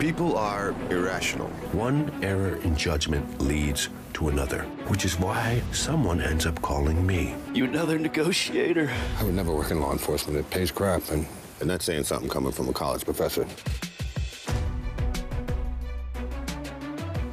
People are irrational. One error in judgment leads to another, which is why someone ends up calling me. You another negotiator. I would never work in law enforcement. It pays crap, and And that's saying something coming from a college professor.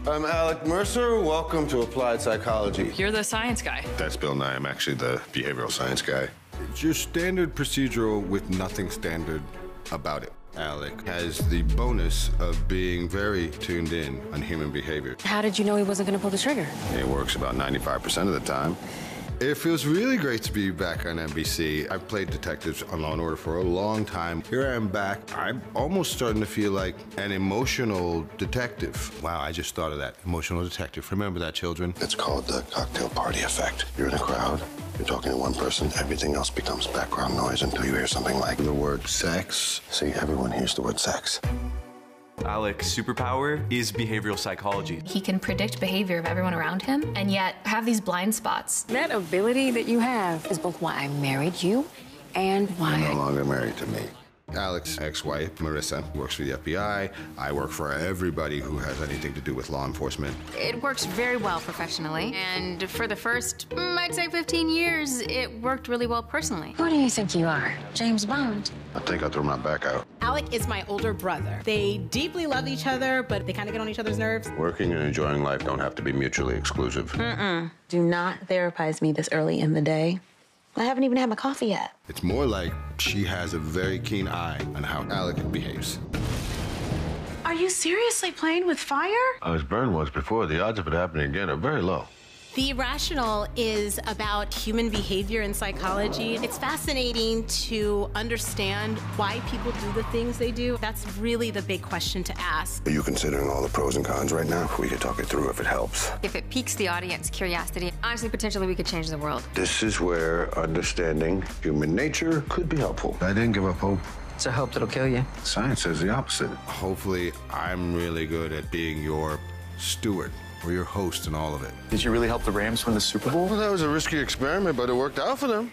I'm Alec Mercer. Welcome to Applied Psychology. You're the science guy. That's Bill Nye. I'm actually the behavioral science guy. it's your standard procedural with nothing standard about it. Alec has the bonus of being very tuned in on human behavior. How did you know he wasn't going to pull the trigger? It works about 95% of the time. It feels really great to be back on NBC. I've played detectives on Law and Order for a long time. Here I am back. I'm almost starting to feel like an emotional detective. Wow, I just thought of that. Emotional detective. Remember that, children? It's called the cocktail party effect. You're in a crowd, you're talking to one person, everything else becomes background noise until you hear something like the word sex. See, everyone hears the word sex. Alec's superpower is behavioral psychology. He can predict behavior of everyone around him and yet have these blind spots. That ability that you have is both why I married you and why No longer married to me. Alec's, ex-wife, Marisa, works for the FBI. I work for everybody who has anything to do with law enforcement. It works very well professionally, and for the first, mm, I'd say 15 years, it worked really well personally. Who do you think you are? James Bond? I think I'll throw my back out. Alec is my older brother. They deeply love each other, but they kind of get on each other's nerves. Working and enjoying life don't have to be mutually exclusive. Do not therapize me this early in the day. I haven't even had my coffee yet. It's more like she has a very keen eye on how Alec behaves. Are you seriously playing with fire? I was burned once before. The odds of it happening again are very low. The Irrational is about human behavior and psychology. It's fascinating to understand why people do the things they do. That's really the big question to ask. Are you considering all the pros and cons right now? We could talk it through if it helps. If it piques the audience curiosity, honestly, potentially we could change the world. This is where understanding human nature could be helpful. I didn't give up hope. It's a hope that'll kill you. Science says the opposite. Hopefully, I'm really good at being your steward or your host in all of it. Did you really help the Rams win the Super Bowl? Well, that was a risky experiment, but it worked out for them.